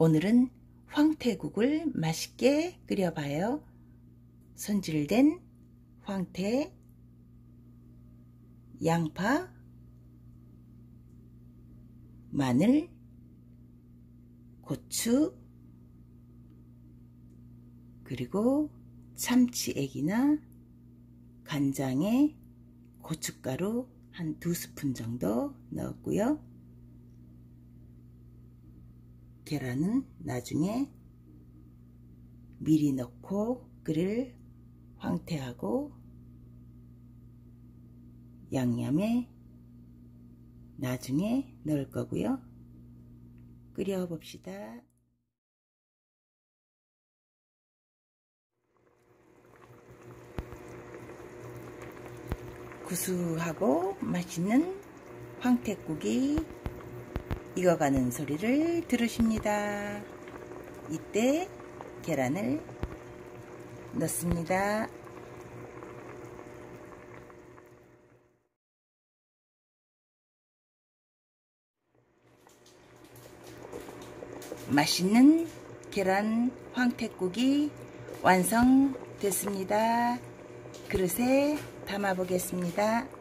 오늘은 황태국을 맛있게 끓여봐요. 손질된 황태, 양파, 마늘, 고추, 그리고 참치액이나 간장에 고춧가루 한 두 스푼 정도 넣었고요. 계란은 나중에 미리 넣고 끓일 황태하고 양념에 나중에 넣을 거고요. 끓여 봅시다. 구수하고 맛있는 황태국이 익어가는 소리를 들으십니다. 이때 계란을 넣습니다. 맛있는 계란 황태국이 완성됐습니다. 그릇에 담아 보겠습니다.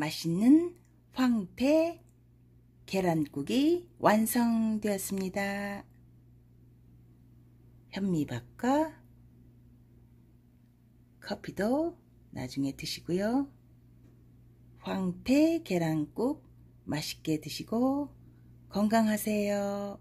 맛있는 황태 계란국이 완성되었습니다. 현미밥과 커피도 나중에 드시고요. 황태 계란국 맛있게 드시고 건강하세요.